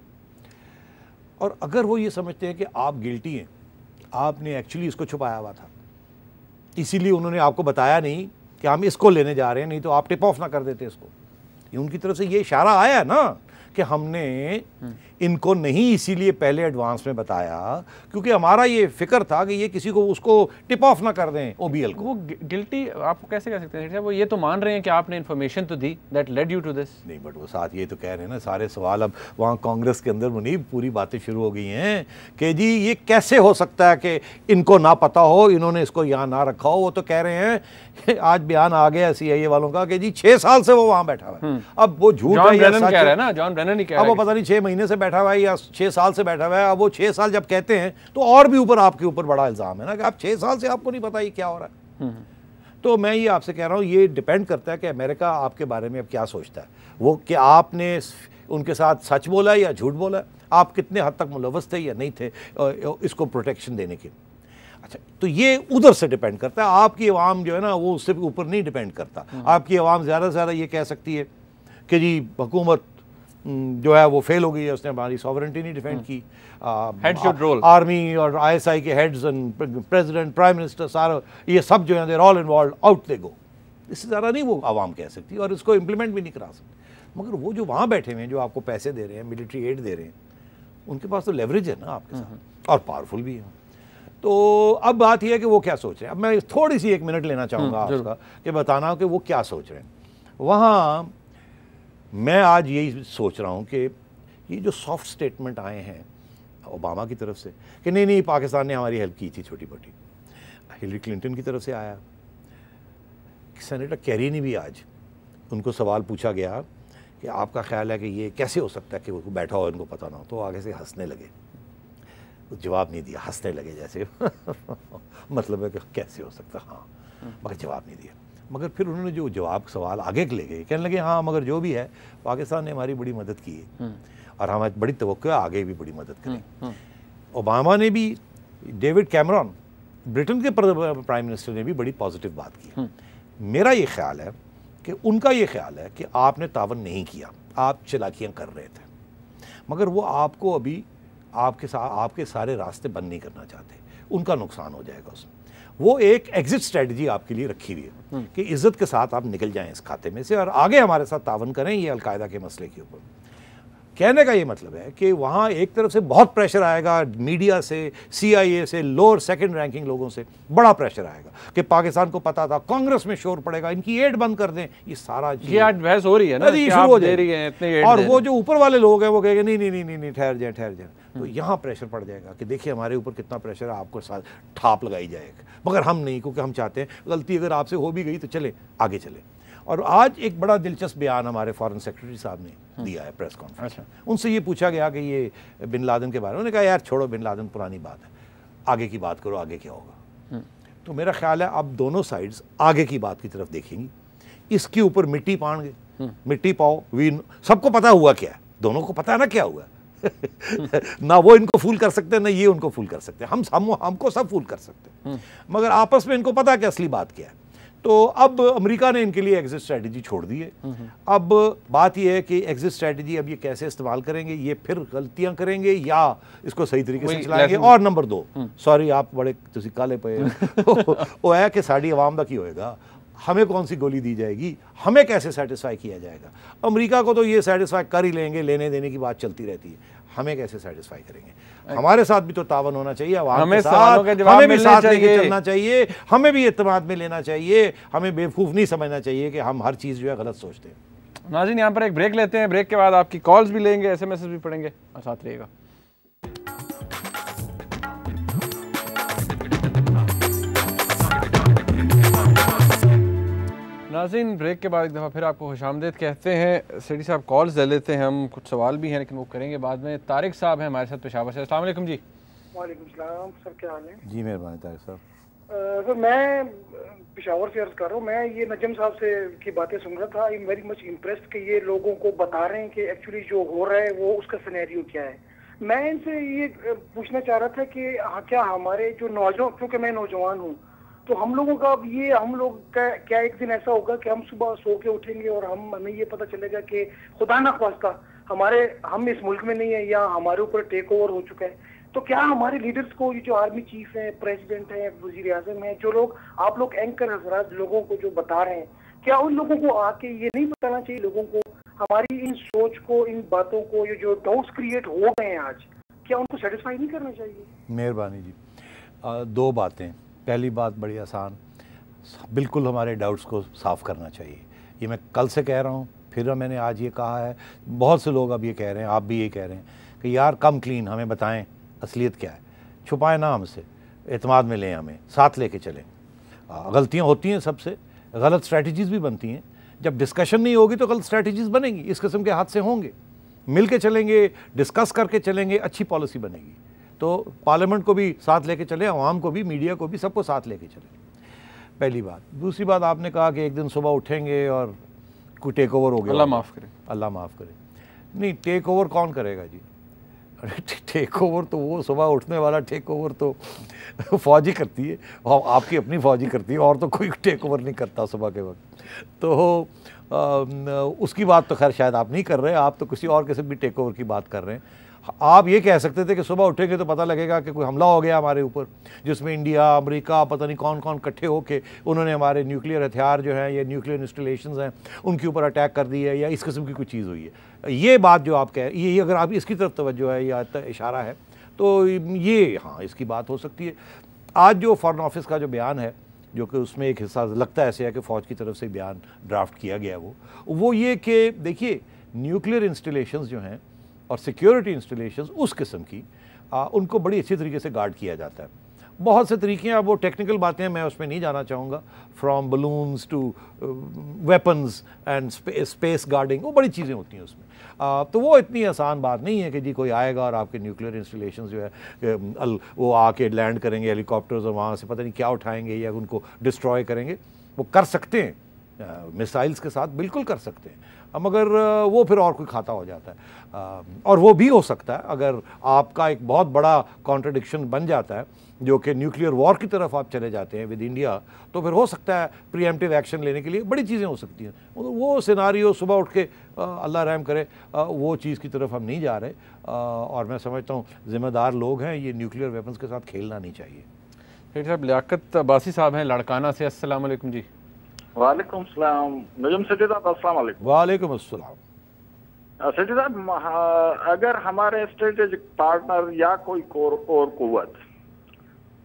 और अगर वो ये समझते हैं कि आप गिल्टी हैं, आपने एक्चुअली इसको छुपाया हुआ था। इसीलिए उन्होंने आपको बताया नहीं कि हम इसको लेने जा रहे हैं, नहीं तो आप टिप ऑफ़ ना कर देते इसको। उनकी तरफ़ से ये इशारा आया ना कि हमने इनको नहीं इसीलिए पहले एडवांस में बताया क्योंकि हमारा ये फ़िक्र था कि ये किसी को उसको टिप ऑफ़ ना कर दें ओबीएल को। वो गिल्टी आप कैसे कह सकते हैं? वो ये तो मान रहे हैं कि आपने इन्फॉर्मेशन तो दी that led you to this नहीं बट वो साथ ये तो कह रहे हैं ना सारे सवाल अब वहाँ कांग्रेस के अंदर मुनीब पूरी बातें शुरू हो गई हैं कि जी ये कैसे हो सकता है कि इनको ना पता हो इन्होंने इसको यहाँ ना रखा हो वो तो कह रहे हैं [laughs] आज बयान आ गया सीआईए वालों का कि जी छह साल से वो वहाँ बैठा हुआ है। हम्म। अब वो झूठ है ना जॉन ब्रेनन ही कह रहा अब वो पता नहीं छह महीने से बैठा हुआ है या छह साल से बैठा हुआ है। अब वो छह साल जब कहते हैं तो और भी ऊपर आपके ऊपर बड़ा इल्ज़ाम है ना कि आप छह साल से आपको नहीं पता ये क्या हो रहा है। हम्म। तो मैं ये आपसे कह रहा हूँ ये डिपेंड करता है कि अमेरिका आपके बारे में अब क्या सोचता है। वो कि आपने उनके साथ सच बोला या झूठ बोला आप कितने हद तक मुलवस थे या नहीं थे इसको प्रोटेक्शन देने के अच्छा तो ये उधर से डिपेंड करता है। आपकी आवाम जो है ना वो उससे ऊपर नहीं डिपेंड करता। हम्म। आपकी आवाम ज़्यादा से ज़्यादा ये कह सकती है कि जी हुकूमत जो है वो फेल हो गई है उसने हमारी सॉवरेंटी नहीं डिफेंड हम्म। की। रोल आर्मी और आईएसआई के heads and president prime minister सारा ये सब जो है they're all involve out they go इससे ज़्यादा नहीं वो आवाम कह सकती और इसको इम्प्लीमेंट भी नहीं करा सकती। मगर वो जो वहाँ बैठे हुए हैं जो आपको पैसे दे रहे हैं मिलिट्री एड दे रहे हैं उनके पास तो लेवरेज है ना आपके साथ। हम्म। और पावरफुल भी है। तो अब बात यह है कि वो क्या सोच रहे हैं। अब मैं थोड़ी सी एक मिनट लेना चाहूँगा हम्म, आपका कि बताना कि वो क्या सोच रहे हैं। वहाँ मैं आज यही सोच रहा हूँ कि ये जो सॉफ्ट स्टेटमेंट आए हैं ओबामा की तरफ़ से कि नहीं नहीं पाकिस्तान ने हमारी हेल्प की थी छोटी मोटी हिलरी क्लिंटन की तरफ़ से आया। सेनेटर कैरी ने भी आज उनको सवाल पूछा गया कि आपका ख्याल है कि ये कैसे हो सकता है कि वो बैठा हो इनको पता ना हो तो आगे से हंसने लगे। जवाब नहीं दिया हंसने लगे जैसे। [laughs] मतलब है कि कैसे हो सकता? हाँ। मगर जवाब नहीं दिया। मगर फिर उन्होंने जो जवाब सवाल आगे ले गए कहने लगे हाँ मगर जो भी है पाकिस्तान ने हमारी बड़ी मदद की है। हम्म। और हमारी बड़ी तो आगे भी बड़ी मदद करें। हम्म, हम्म। ओबामा ने भी डेविड कैमरॉन ब्रिटेन के प्राइम मिनिस्टर ने भी बड़ी पॉजिटिव बात की। मेरा ये ख्याल है कि उनका ये ख्याल है कि आपने तावन नहीं किया आप चलाकियाँ कर रहे थे। मगर वो आपको अभी आपके साथ आपके सारे रास्ते बंद नहीं करना चाहते। उनका नुकसान हो जाएगा उसमें। वो एक एग्जिट स्ट्रेटजी आपके लिए रखी हुई है हम्म। कि इज़्ज़त के साथ आप निकल जाएँ इस खाते में से और आगे हमारे साथ तावन करें ये अलकायदा के मसले के ऊपर। कहने का ये मतलब है कि वहाँ एक तरफ़ से बहुत प्रेशर आएगा मीडिया से सीआईए से लोअर सेकंड रैंकिंग लोगों से बड़ा प्रेशर आएगा कि पाकिस्तान को पता था कांग्रेस में शोर पड़ेगा इनकी एड बंद कर दें ये सारा ये आज बहस हो रही है ना शुरू हो जाए और वो जो ऊपर वाले लोग हैं वो कहेंगे नहीं नहीं नहीं नहीं ठहर जाए ठहर जाए। तो हम्म। यहाँ प्रेशर पड़ जाएगा कि देखिए हमारे ऊपर कितना प्रेशर है आपको साथ ठाप लगाई जाएगा। मगर हम नहीं क्योंकि हम चाहते हैं गलती अगर आपसे हो भी गई तो चले आगे चले। और आज एक बड़ा दिलचस्प बयान हमारे फॉरेन सेक्रेटरी साहब ने हम्म। दिया है प्रेस कॉन्फ्रेंस अच्छा। उनसे ये पूछा गया कि ये बिन लादन के बारे में उन्होंने कहा यार छोड़ो बिन लादन पुरानी बात है। आगे की बात करो आगे क्या होगा? हम्म। तो मेरा ख्याल है अब दोनों साइड्स आगे की बात की तरफ़ देखेंगी। इसके ऊपर मिट्टी पाएँगे मिट्टी पाओ वी सबको पता हुआ क्या है? दोनों को पता है ना क्या हुआ [laughs] ना वो इनको फूल कर सकते हैं ना ये उनको फूल कर सकते। हैं हम हम हमको सब फूल कर सकते। हैं मगर आपस में इनको पता है कि असली बात क्या है? तो अब अमेरिका ने इनके लिए एग्जिट स्ट्रेटजी छोड़ दी है। अब बात यह है कि एग्जिट स्ट्रेटजी अब ये कैसे इस्तेमाल करेंगे ये फिर गलतियाँ करेंगे या इसको सही तरीके से चलाएँगे? और नंबर दो सॉरी आप बड़े तुम काले पे [laughs] वो है कि साड़ी आवाम का की होएगा? हमें कौन सी गोली दी जाएगी? हमें कैसे सेटिस्फाई किया जाएगा? अमेरिका को तो ये सेटिस्फाई कर ही लेंगे लेने देने की बात चलती रहती है। हमें कैसे सेटिस्फाई करेंगे? हमारे साथ भी तो तावन होना चाहिए हमें साथ हमें भी साथ लेके चलना चाहिए हमें भी इतमाद में लेना चाहिए हमें बेवकूफ़ नहीं समझना चाहिए कि हम हर चीज़ जो है गलत सोचते हैं। नाजिन यहाँ पर एक ब्रेक लेते हैं। ब्रेक के बाद आपकी कॉल्स भी लेंगे एस भी पढ़ेंगे और साथ रहेगा नाजिन ब्रेक के बाद एक दफ़ा फिर आपको खुश आमदेद कहते हैं। सिटी साहब कॉल्स ले लेते हैं हम कुछ सवाल भी हैं लेकिन वो करेंगे बाद में। तारिक साहब हैं हमारे साथ पेशावर से। असल जी। वालेकुम सर क्या हाल है? जी मेहरबानी तारिक साहब। सर मैं पिशावर से अर्ज़ कर रहा हूँ मैं ये नजम साहब से की बातें सुन रहा था। I am very much impressed कि ये लोगों को बता रहे हैं कि एक्चुअली जो हो रहा है वो उसका सिनेरियो क्या है। मैं इनसे ये पूछना चाह रहा था कि हाँ, क्या हमारे जो नौजवान क्योंकि मैं नौजवान हूँ तो हम लोगों का अब ये हम लोग का क्या एक दिन ऐसा होगा कि हम सुबह सो के उठेंगे और हम हमें ये पता चलेगा कि खुदा ना खास्ता हमारे हम इस मुल्क में नहीं है या हमारे ऊपर टेक ओवर हो चुका है। तो क्या हमारे लीडर्स को ये जो आर्मी चीफ है प्रेसिडेंट है वज़ीर आज़म है जो लोग आप लोग एंकर हजरात लोगों को जो बता रहे हैं क्या उन लोगों को आके ये नहीं बताना चाहिए लोगों को हमारी इन सोच को इन बातों को ये जो डाउट्स क्रिएट हो गए हैं आज क्या उनको सेटिस्फाई नहीं करना चाहिए? मेहरबानी जी। आ, दो बातें। पहली बात बड़ी आसान। बिल्कुल हमारे डाउट्स को साफ़ करना चाहिए। ये मैं कल से कह रहा हूँ, फिर मैंने आज ये कहा है। बहुत से लोग अब ये कह रहे हैं, आप भी ये कह रहे हैं कि यार कम क्लीन हमें बताएँ, असलियत क्या है? छुपाएँ ना हमसे, एतमाद में लें हमें, साथ लेके चलें। गलतियाँ होती हैं सबसे, गलत स्ट्रैटेजीज़ भी बनती हैं। जब डिस्कशन नहीं होगी तो गलत स्ट्रैटेजीज़ बनेंगी, इस किस्म के हादसे होंगे। मिल के चलेंगे डिस्कस करके चलेंगे, अच्छी पॉलिसी बनेगी। तो पार्लियामेंट को भी साथ लेके चले आवाम को भी मीडिया को भी सबको साथ लेके चले। पहली बात। दूसरी बात आपने कहा कि एक दिन सुबह उठेंगे और कोई टेक ओवर हो गया। अल्लाह माफ़ करे। अल्लाह माफ़ करे। नहीं टेक ओवर कौन करेगा जी? अरे टेक ओवर तो वो सुबह उठने वाला टेक ओवर तो फौजी करती है। और आपकी अपनी फौजी करती है और तो कोई टेक ओवर नहीं करता सुबह के वक्त। तो आ, उसकी बात तो खैर शायद आप नहीं कर रहे आप तो किसी और किस्म भी टेक ओवर की बात कर रहे हैं। आप ये कह सकते थे कि सुबह उठेंगे तो पता लगेगा कि कोई हमला हो गया हमारे ऊपर, जिसमें इंडिया, अमेरिका, पता नहीं कौन कौन इकट्ठे होके उन्होंने हमारे न्यूक्लियर हथियार जो हैं, या न्यूक्लियर इंस्टॉलेशन हैं, उनके ऊपर अटैक कर दिया या इस किस्म की कोई चीज़ हुई है। ये बात जो आप कह, ये अगर आप इसकी तरफ़ तवज्जो है, या इशारा है तो ये हाँ इसकी बात हो सकती है। आज जो फॉरन ऑफ़िस का जो बयान है, जो कि उसमें एक हिस्सा लगता है ऐसे है कि फ़ौज की तरफ़ से बयान ड्राफ्ट किया गया वो वो ये कि देखिए न्यूक्लियर इंस्टॉलेशंस जो हैं और सिक्योरिटी इंस्टॉलेशन उस किस्म की आ, उनको बड़ी अच्छी तरीके से गार्ड किया जाता है। बहुत से तरीके हैं अब वो टेक्निकल बातें हैं मैं उसमें नहीं जाना चाहूँगा। From balloons to weapons and space guarding वो बड़ी चीज़ें होती हैं उसमें। आ, तो वो इतनी आसान बात नहीं है कि जी कोई आएगा और आपके न्यूक्लियर इंस्टॉलेशन जो है अल, वो आके लैंड करेंगे हेलीकॉप्टर्स और वहाँ से पता नहीं क्या उठाएँगे या उनको डिस्ट्रॉय करेंगे। वो कर सकते हैं मिसाइल्स के साथ बिल्कुल कर सकते हैं। मगर वो फिर और कोई खाता हो जाता है। और वो भी हो सकता है, अगर आपका एक बहुत बड़ा कॉन्ट्रडिक्शन बन जाता है, जो कि न्यूक्लियर वॉर की तरफ़ आप चले जाते हैं विद इंडिया तो फिर हो सकता है प्रियमटिव एक्शन लेने के लिए बड़ी चीज़ें हो सकती हैं। वो सिनारियो सुबह उठ के अल्लाह रहम करे वो चीज़ की तरफ़ हम नहीं जा रहे। और मैं समझता हूँ ज़िम्मेदार लोग हैं, ये न्यूक्लियर वेपन्स के साथ खेलना नहीं चाहिए। फिर साहब, लियाकत बासी साहब हैं लड़काना से, अस्सलाम जी। वालेकुम सलाम। नजम सैद अस्सलाम वालेकुम। अस्सलाम। सैद साहब अगर हमारे स्ट्रेटेजिक पार्टनर या कोई और कुत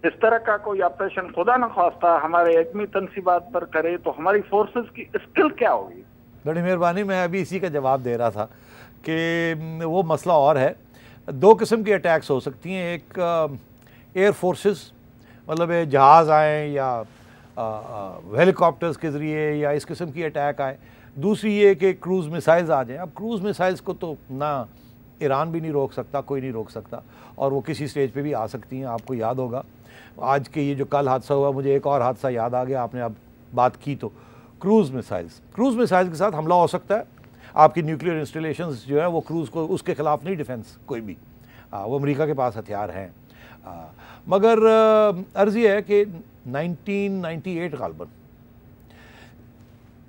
इस तरह का कोई ऑपरेशन खुदा न खास्ता हमारे एटमी तनसीबात पर करे तो हमारी फोर्सेस की स्किल क्या होगी? बड़ी मेहरबानी मैं अभी इसी का जवाब दे रहा था कि वो मसला और है। दो किस्म की अटैक्स हो सकती हैं। एक एयर फोर्सेस मतलब जहाज़ आए या हेलीकॉप्टर्स के ज़रिए या इस किस्म की अटैक आए। दूसरी ये कि क्रूज़ मिसाइल्स आ जाएँ। अब क्रूज़ मिसाइल्स को तो ना ईरान भी नहीं रोक सकता कोई नहीं रोक सकता और वो किसी स्टेज पे भी आ सकती हैं आपको याद होगा। आज के ये जो कल हादसा हुआ मुझे एक और हादसा याद आ गया आपने अब बात की तो। Cruise missiles. क्रूज मिसाइल्स के साथ हमला हो सकता है। आपकी न्यूक्लियर इंस्टॉलेशन जो है वो क्रूज को उसके खिलाफ नहीं डिफेंस कोई भी। आ, वो अमरीका के पास हथियार हैं। मगर अर्ज़ ये है कि 1998 गालबन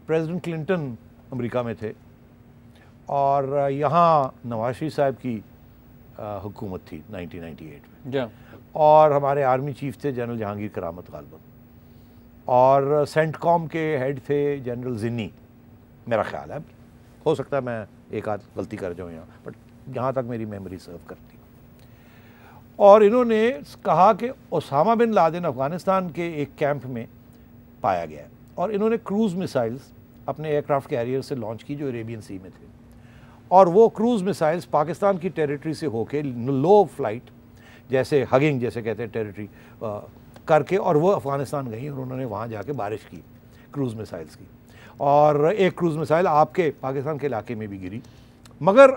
प्रेसिडेंट क्लिंटन अमेरिका में थे और यहाँ नवाज़ साहब की हुकूमत थी 1998 में। और हमारे आर्मी चीफ थे जनरल जहांगीर करामत गालबन और सेंटकॉम के हेड थे जनरल जिन्नी मेरा ख्याल है। हो सकता है मैं एक आध गलती कर जाऊँ यहाँ बट जहाँ तक मेरी मेमोरी सर्व करती और इन्होंने कहा कि ओसामा बिन लादेन अफ़गानिस्तान के एक कैंप में पाया गया और इन्होंने क्रूज़ मिसाइल्स अपने एयरक्राफ्ट कैरियर से लॉन्च की जो अरेबियन सी में थे। और वो क्रूज़ मिसाइल्स पाकिस्तान की टेरिटरी से होके लो फ़्लाइट जैसे हगिंग जैसे कहते हैं टेरिटरी करके और वो अफ़गानिस्तान गई और उन्होंने वहाँ जाके बारिश की क्रूज़ मिसाइल्स की। और एक क्रूज़ मिसाइल आपके पाकिस्तान के इलाके में भी गिरी। मगर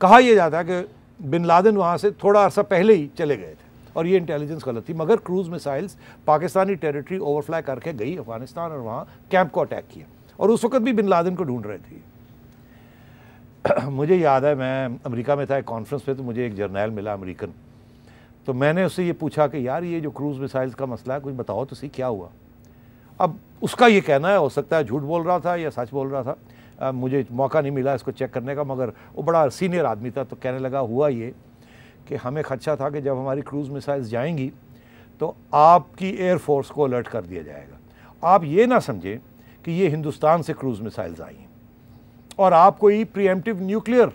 कहा यह जाता है कि बिन लादेन वहाँ से थोड़ा अर्सा पहले ही चले गए थे। और ये इंटेलिजेंस गलत थी, मगर cruise missiles Pakistani territory overfly करके गई अफ़गानिस्तान और वहाँ कैंप को अटैक किया। और उस वक्त भी बिन लादेन को ढूंढ रहे थे। [clears throat] मुझे याद है, मैं अमेरिका में था एक कॉन्फ्रेंस पे तो मुझे एक जर्नैल मिला अमेरिकन। तो मैंने उससे ये पूछा कि यार, ये जो क्रूज़ मिसाइल्स का मसला है, कुछ बताओ तो सही क्या हुआ? अब उसका ये कहना है, हो सकता है झूठ बोल रहा था या सच बोल रहा था। आ, मुझे मौका नहीं मिला इसको चेक करने का मगर वो बड़ा सीनियर आदमी था तो कहने लगा हुआ ये कि हमें खदशा था कि जब हमारी क्रूज़ मिसाइल्स जाएँगी तो आपकी एयरफोर्स को अलर्ट कर दिया जाएगा। आप ये ना समझें कि ये हिंदुस्तान से क्रूज़ मिसाइल्स आई हैं। और आप कोई प्रिएम्प्टिव न्यूक्लियर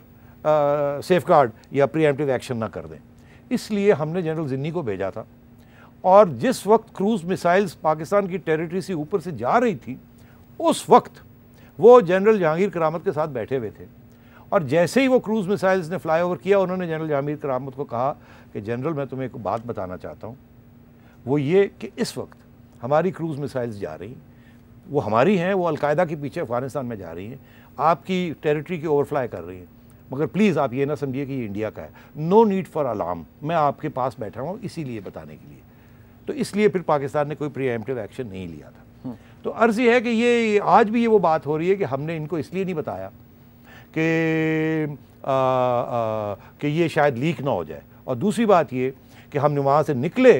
सेफ़ गार्ड या प्रिएम्प्टिव एक्शन ना कर दें। इसलिए हमने जनरल जिन्नी को भेजा था। और जिस वक्त क्रूज़ मिसाइल्स पाकिस्तान की टेरिटरी से ऊपर से जा रही थी उस वक्त वो जनरल जहांगीर करामत के साथ बैठे हुए थे। और जैसे ही वो क्रूज़ मिसाइल्स ने फ्लाई ओवर किया, उन्होंने जनरल जहांगीर करामत को कहा कि, जनरल, मैं तुम्हें एक बात बताना चाहता हूँ। वो ये कि इस वक्त हमारी क्रूज़ मिसाइल्स जा रही वो हमारी हैं, वो अलकायदा के पीछे अफ़गानिस्तान में जा रही हैं। आपकी टेरिटरी की ओवरफ्लाई कर रही हैं। मगर प्लीज़ आप ये ना समझिए कि ये इंडिया का है। No need for alarm. मैं आपके पास बैठा हूँ इसीलिए बताने के लिए। तो इसलिए फिर पाकिस्तान ने कोई प्रिएम्प्टिव एक्शन नहीं लिया था। तो अर्ज़ ये है कि ये, आज भी ये वो बात हो रही है कि हमने इनको इसलिए नहीं बताया कि कि ये शायद लीक ना हो जाए। और दूसरी बात ये कि हमने वहाँ से निकले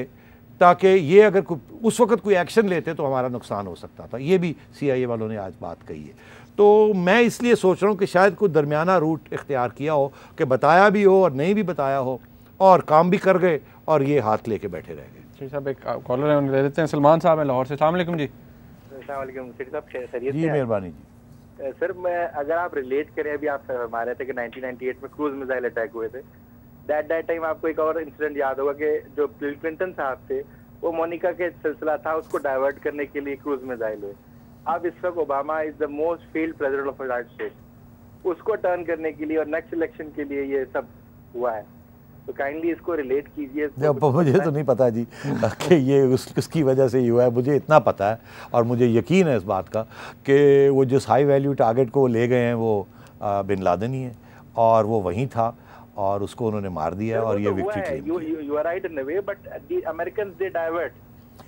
ताकि ये अगर उस वक्त कोई एक्शन लेते तो हमारा नुकसान हो सकता था। ये भी सीआईए वालों ने आज बात कही है। तो मैं इसलिए सोच रहा हूँ कि शायद कोई दरमियाना रूट इख्तियार किया हो, कि बताया भी हो और नहीं भी बताया हो और काम भी कर गए और ये हाथ लेके बैठे रह गए। साहब, एक कॉलर ले लेते हैं। सलमान साहब हैं लाहौर से। अलैक्म जी। जी मेहरबानी जी। सर मैं अगर आप रिलेट करें अभी आप फरमा रहे थे कि 1998 में क्रूज मिसाइल अटैक हुए थे। दैट दैट टाइम आपको एक और इंसिडेंट याद होगा कि जो बिल क्लिंटन साहब थे वो मोनिका के सिलसिला था उसको डाइवर्ट करने के लिए क्रूज मिसाइल हुए। अब इस वक्त Obama is the most failed president of United State उसको टर्न करने के लिए और नेक्स्ट इलेक्शन के लिए ये सब हुआ है। तो काइंडली इसको रिलेट कीजिए मुझे तो नहीं पता जी कि ये उस किसकी वजह से ये हुआ है मुझे इतना पता है और मुझे यकीन है इस बात का कि वो जिस हाई वैल्यू टारगेट को ले गए हैं वो बिन लादन ही है और वो वहीं था और उसको उन्होंने मार दिया और ये victory you you are right in way but the American they divert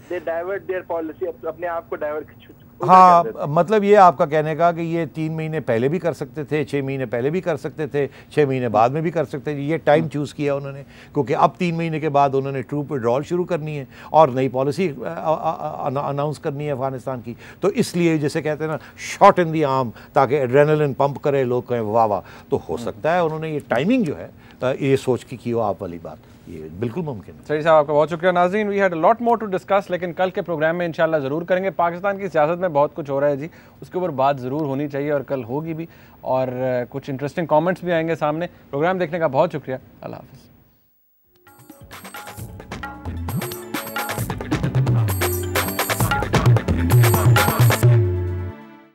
they divert their policy अपने आप को डाइवर्ट हाँ मतलब ये आपका कहने का कि ये तीन महीने पहले भी कर सकते थे छः महीने पहले भी कर सकते थे छः महीने बाद में भी कर सकते थे। ये टाइम चूज़ किया उन्होंने क्योंकि अब तीन महीने के बाद उन्होंने ट्रूप विड्रॉल शुरू करनी है और नई पॉलिसी अनाउंस करनी है अफ़गानिस्तान की। तो इसलिए जैसे कहते हैं ना शॉर्ट इन दी आर्म ताकि एड्रेनलिन पंप करे लोग कहें वाह वाह। तो हो सकता है उन्होंने ये टाइमिंग जो है ये सोच की की हो आप वाली बात। ये बिल्कुल मुमकिन है। सही साहब, आपका बहुत शुक्रिया। नाजीन we had lot more to discuss लेकिन कल के प्रोग्राम में इंशाल्लाह ज़रूर करेंगे। पाकिस्तान की सियासत में बहुत कुछ हो रहा है जी, उसके ऊपर बात ज़रूर होनी चाहिए और कल होगी भी। और, कुछ इंटरेस्टिंग कॉमेंट्स भी आएँगे सामने। प्रोग्राम देखने का बहुत शुक्रिया। अल्लाह हाफ़